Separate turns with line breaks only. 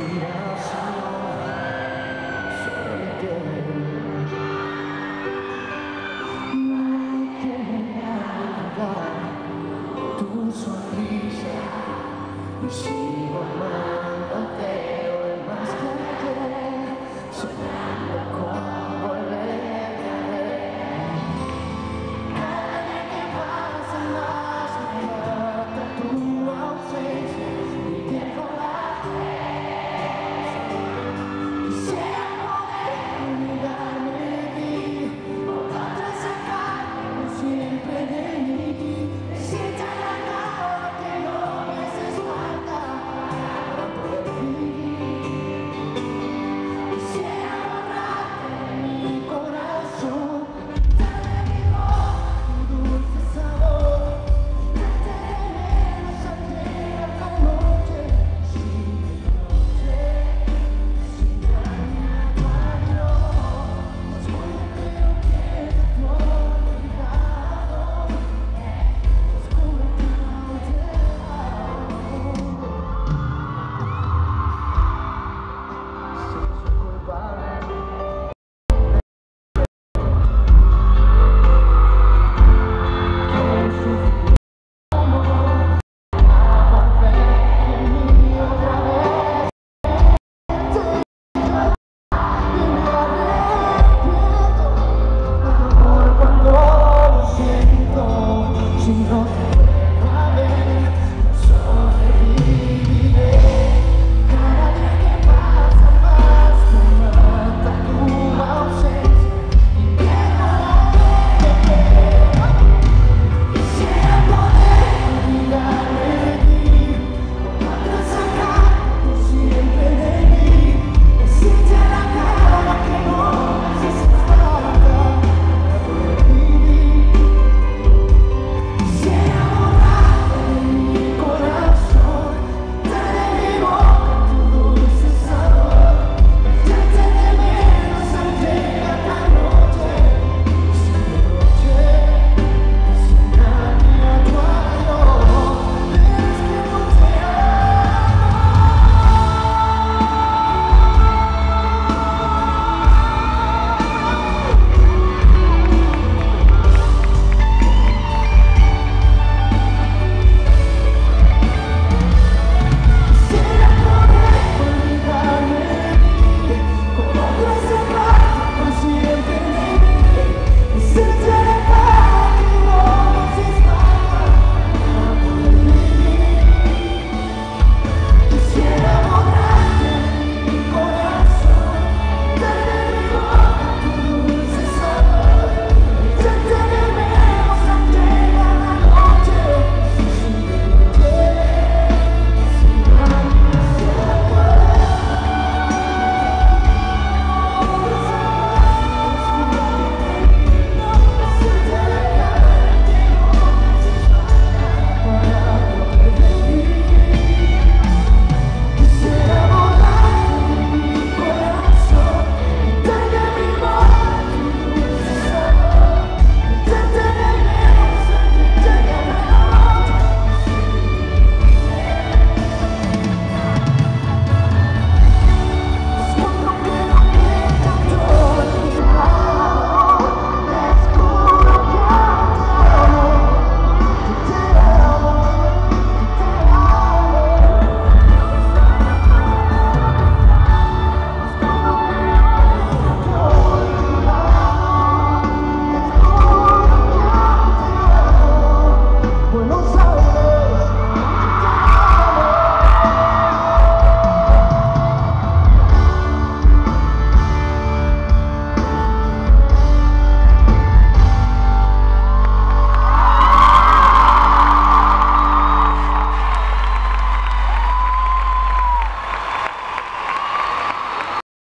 Yes.